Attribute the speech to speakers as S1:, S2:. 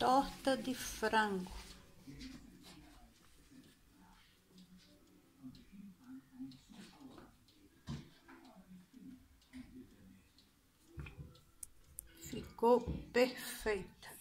S1: torta de frango. Ficou perfeita.